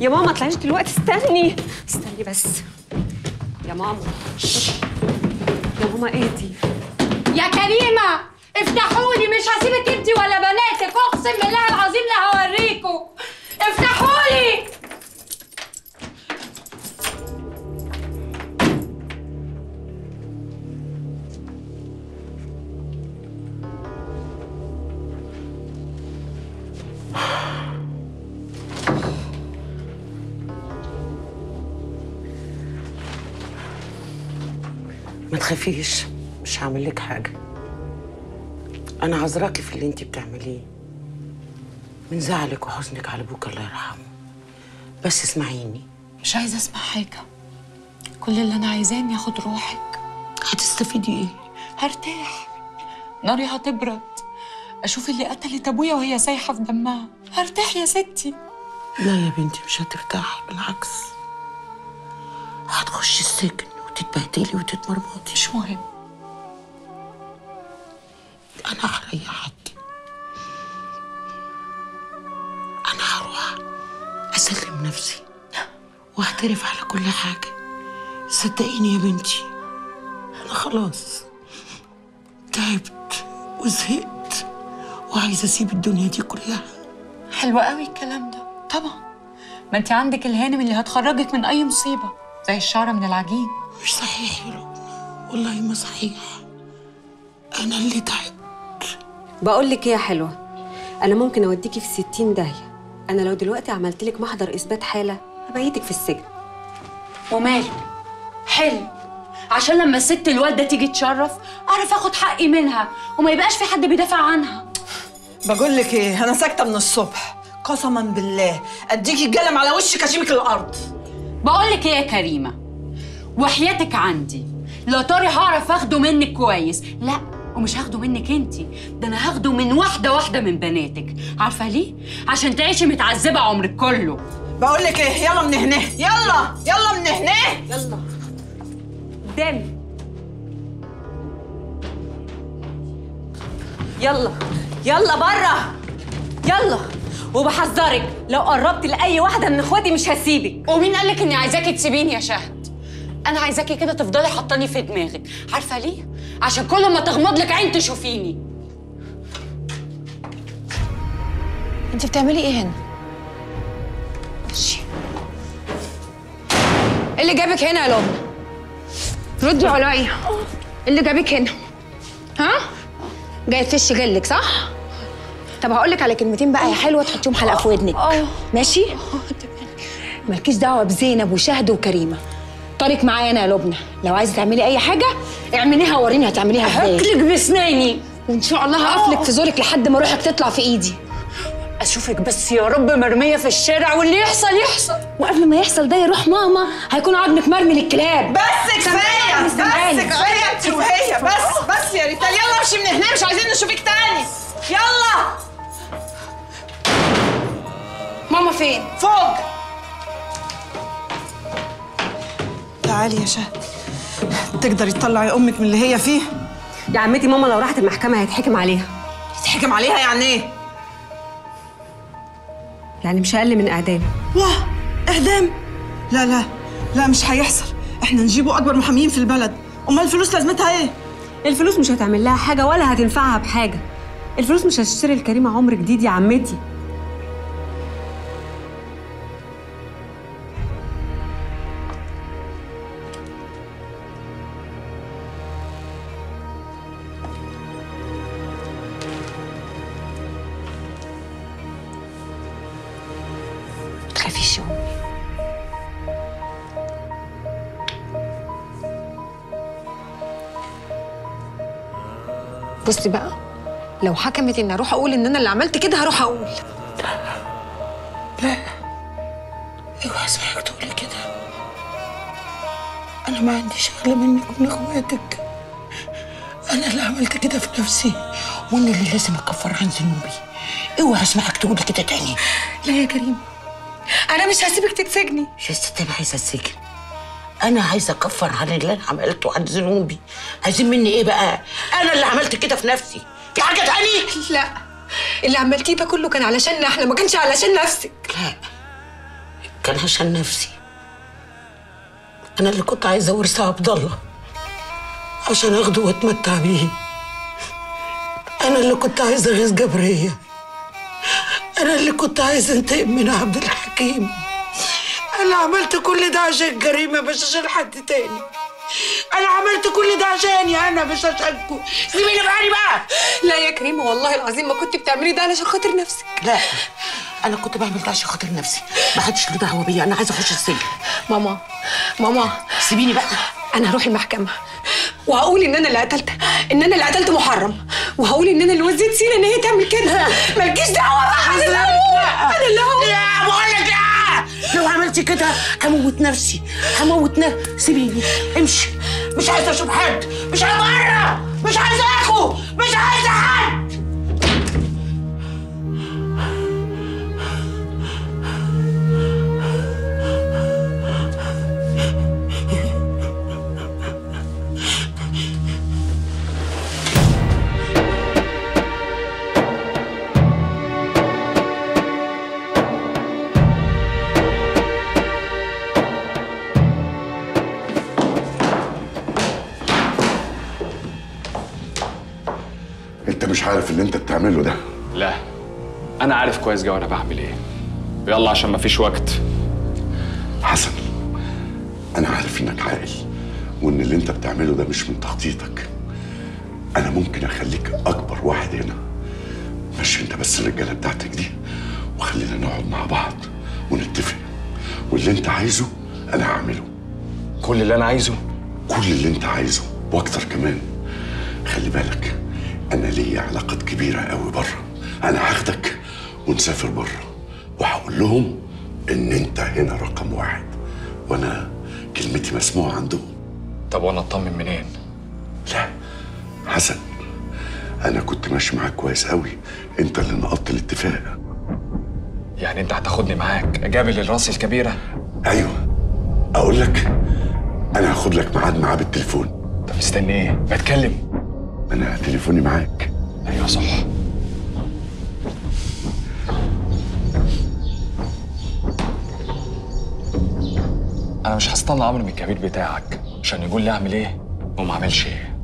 يا ماما طلعيش دلوقتي استني. استني بس. يا ماما. يا ماما اهدي. يا كريمة افتحوا لي مش هسيبك انت ولا بناتك اقسم بالله العظيم لا هوريكم. ما تخافيش مش هعمل لك حاجة. أنا عذراكي في اللي أنت بتعمليه. من زعلك وحزنك على أبوك الله يرحمه. بس اسمعيني. مش عايزة أسمع حاجة. كل اللي أنا عايزاه إني آخد روحك. هتستفيدي إيه؟ هرتاح. ناري هتبرد. أشوف اللي قتلت أبويا وهي سايحة في دمها. هرتاح يا ستي. لا يا بنتي مش هترتاحي بالعكس. هتخشي السجن. وتتبهدلي وتتمرمطي. مش مهم. أنا هريحك. أنا هروح أسلم نفسي وأعترف على كل حاجة. صدقيني يا بنتي أنا خلاص تعبت وزهقت وعايزة أسيب الدنيا دي كلها. حلو قوي الكلام ده. طبعا. ما انت عندك الهانم اللي هتخرجك من أي مصيبة زي الشعرة من العجين. مش صحيح يا لبنى والله ما صحيح. أنا اللي تعبت. بقول لك إيه يا حلوة؟ أنا ممكن أوديكي في 60 داهية. أنا لو دلوقتي عملت لك محضر إثبات حالة هبيتك في السجن. وماله حلو. عشان لما الست الوالدة تيجي تشرف أعرف آخد حقي منها وما يبقاش في حد بيدافع عنها. بقول لك إيه أنا ساكتة من الصبح. قسما بالله أديكي القلم على وشك اشيبك الأرض بقول لك إيه يا كريمة؟ وحياتك عندي. لا طاري هعرف أخده منك كويس. لا ومش هاخده منك انتي ده أنا هاخده من واحدة واحدة من بناتك. عارفة ليه؟ عشان تعيشي متعذبة عمرك كله. بقول لك إيه يلا من هنا. يلا يلا من هنا. يلا. قدامي يلا يلا بره يلا. وبحذرك لو قربت لأي واحدة من إخواتي مش هسيبك. ومين قالك إني عايزاكي تسيبيني يا شهد؟ أنا عايزاكي كده تفضلي حاطاني في دماغك عارفة ليه عشان كل ما تغمض لك عين تشوفيني انت بتعملي إيه هنا؟ ماشي إيه اللي جابك هنا يا لبنى؟ ردي عليا إيه اللي جابك هنا؟ ها؟ جاية تفشي غلك صح؟ طب هقول لك على كلمتين بقى يا حلوة تحطيهم حلقة في ودنك ماشي؟ مالكيش دعوة بزينب وشهد وكريمة تارك معايا أنا يا لبنى. لو عايزة تعملي أي حاجة اعمليها وريني هتعمليها إزاي. هاكلك بسناني وإن شاء الله هقفلك في زورك لحد ما روحك تطلع في إيدي. أشوفك بس يا رب مرمية في الشارع واللي يحصل يحصل. وقبل ما يحصل ده يا روح ماما هيكون عظمك مرمي للكلاب. بس كفاية بس. كفاية انت وهي بس بس يا ريتال يلا امشي من هنا مش عايزين نشوفك تاني. يلا. ماما فين؟ فوق. تعالي يا شهد تقدري تطلعي أمك من اللي هي فيه؟ يا عمتي ماما لو راحت المحكمة هيتحكم عليها. تحكم عليها يعني إيه؟ يعني مش أقل من إعدام. واه إعدام؟ لا لا لا مش هيحصل. إحنا نجيبوا أكبر محاميين في البلد. أمال الفلوس لازمتها إيه؟ الفلوس مش هتعمل لها حاجة ولا هتنفعها بحاجة. الفلوس مش هتشتري الكريمة عمر جديد يا عمتي. تخافيش يا امي بصي بقى لو حكمت إني أروح أقول إن أنا اللي عملت كده هروح أقول. اوعى اسمعك تقولي كده. أنا ما عنديش أغلى منك ومن إخواتك. أنا اللي عملت كده في نفسي وأنا اللي لازم أكفر عن ذنوبي. أوعى أسمعك تقولي كده تاني. لا يا كريم. أنا مش هسيبك تتسجني. ست أنا عايزة السجن أنا عايزة أكفر عن اللي أنا عملته عن ذنوبي. عايزين مني إيه بقى؟ أنا اللي عملت كده في نفسي. في حاجة تاني؟ لا اللي عملتيه ده كله كان علشان إحنا ما كانش علشان نفسك. لا كان عشان نفسي. أنا اللي كنت عايزة اورث عبد الله عشان أخده وأتمتع بيه. أنا اللي كنت عايزة اغيظ جبرية. أنا اللي كنت عايزه أنتقم من عبد الحكيم. أنا عملت كل ده عشان كريمة مش عشان حد تاني. أنا عملت كل ده عشاني أنا مش عشانكم سيبيني بقى بقى. لا يا كريمة والله العظيم ما كنت بتعملي ده علشان خاطر نفسك. لا أنا كنت بعمل ده عشان خاطر نفسي. ما حدش له دعوة بيا أنا عايزه أخش السجن. ماما ماما. سيبيني بقى. أنا هروح المحكمة. وهقول إن أنا اللي قتلت إن أنا اللي قتلت محرم. وهقول إن أنا اللي وزيت سينا إن هي تعمل كده. مالكيش دعوة بقى أنا اللي هقول. أنا اللي هقول. لا بقول لك لا لو عملتي كده هموت نفسي. هموت نفسي سيبيني. امشي. مش عايزة أشوف حد. مش عايزة بره مش عايزة اخو مش عايزة حد. عارف اللي انت بتعمله ده. لا أنا عارف كويس جوي أنا بعمل إيه. يلا عشان مفيش وقت. حسن أنا عارف إنك عاقل وإن اللي أنت بتعمله ده مش من تخطيطك. أنا ممكن أخليك أكبر واحد هنا. مشي أنت بس الرجالة بتاعتك دي وخلينا نقعد مع بعض ونتفق. واللي أنت عايزه أنا هعمله. كل اللي أنا عايزه؟ كل اللي أنت عايزه وأكتر كمان. خلي بالك أنا ليا علاقات كبيرة قوي بره أنا هاخدك ونسافر بره وهقول لهم إن أنت هنا رقم واحد. وأنا كلمتي مسموعة عندهم. طب وأنا أطمن منين؟ لا حسن. أنا كنت ماشي معاك كويس قوي أنت اللي نقضت الاتفاق. يعني أنت هتاخدني معاك؟ أجابل الراس الكبيرة؟ أيوه. أقول لك أنا هاخد لك ميعاد معاه بالتليفون. طب مستني إيه؟ بتكلم. أنا تليفوني معاك. أيوه صح. أنا مش هستنى أمر من الكبير بتاعك عشان يقول لي أعمل إيه وما أعملش إيه.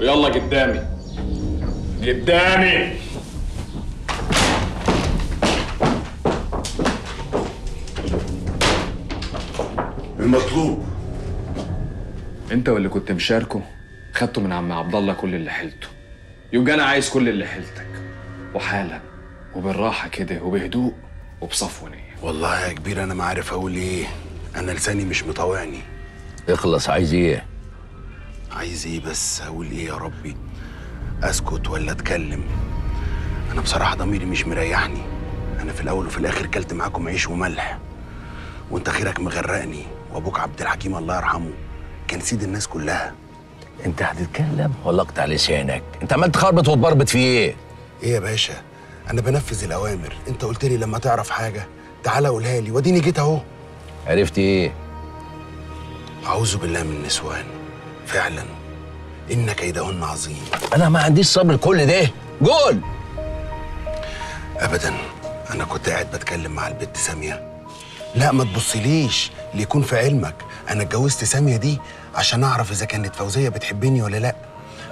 ويلا قدامي. قدامي. المطلوب. أنت واللي كنت مشاركه خدته من عم عبد الله كل اللي حيلته يبقى أنا عايز كل اللي حيلتك وحالا وبالراحة كده وبهدوء وبصفو نية. والله يا كبير أنا ما عارف أقول إيه. أنا لساني مش مطوعني. اخلص عايز إيه؟ عايز إيه بس أقول إيه يا ربي؟ أسكت ولا أتكلم؟ أنا بصراحة ضميري مش مريحني. أنا في الأول وفي الآخر كلت معاكم عيش وملح. وأنت خيرك مغرقني. وأبوك عبد الحكيم الله يرحمه. كان سيد الناس كلها. انت هتتكلم؟ ولا اقطع لسانك. انت عمال تخربط وتبربط في إيه؟ إيه يا باشا؟ أنا بنفذ الاوامر. انت قلت لي لما تعرف حاجة. تعالى قولها لي. واديني جيت اهو. عرفت إيه؟ أعوذ بالله من النسوان. فعلا. ان كيدهن عظيم. أنا ما عنديش صبر كل ده. قول! ابدا. أنا كنت قاعد بتكلم مع البت سامية. لا ما تبصليش. ليكون في علمك. أنا اتجوزت سامية دي عشان أعرف إذا كانت فوزية بتحبني ولا لأ.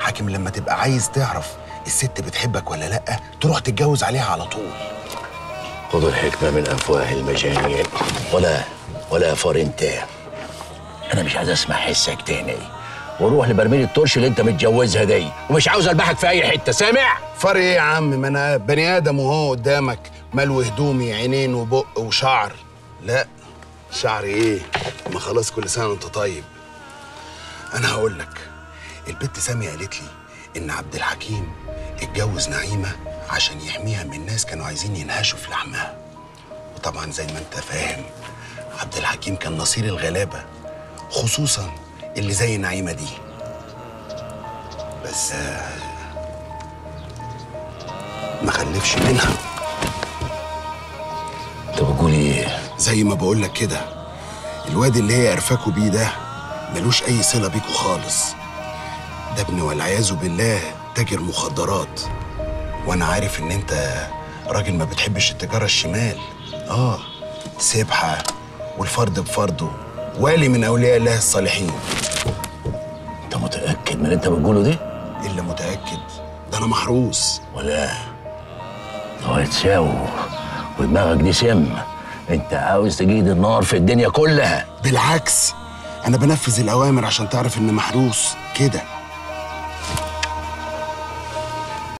حاكم لما تبقى عايز تعرف الست بتحبك ولا لأ تروح تتجوز عليها على طول. خذ الحكمة من افواه المجانين ولا ولا فارنتان أنا مش عايز أسمع حسك تاني. وروح لبرميل الترش اللي أنت متجوزها دي ومش عاوز البحك في أي حتة. سامع؟ فرق إيه يا عم؟ ما أنا بني آدم وهو قدامك ملو هدومي عينين وبق وشعر. لا شعر إيه؟ ما خلاص كل سنة وأنت طيب. أنا هقول لك البت سامية قالت لي إن عبد الحكيم اتجوز نعيمة عشان يحميها من ناس كانوا عايزين ينهشوا في لحمها. وطبعا زي ما أنت فاهم عبد الحكيم كان نصير الغلابة خصوصا اللي زي نعيمة دي. بس آه، ما خلفش منها. زي ما بقول لك كده. الواد اللي هي قرفاكوا بيه ده ملوش أي صلة بيكوا خالص. ده ابن والعياذ بالله تاجر مخدرات. وأنا عارف إن أنت راجل ما بتحبش التجارة الشمال. آه سبحة والفرد بفرده. والي من أولياء الله الصالحين. أنت متأكد من اللي أنت بتقوله ده إلا متأكد. ده أنا محروس. ولا؟ هو تساوي ودماغك دي سم. انت عاوز تجيد النار في الدنيا كلها. بالعكس أنا بنفذ الأوامر عشان تعرف إن محروس كده.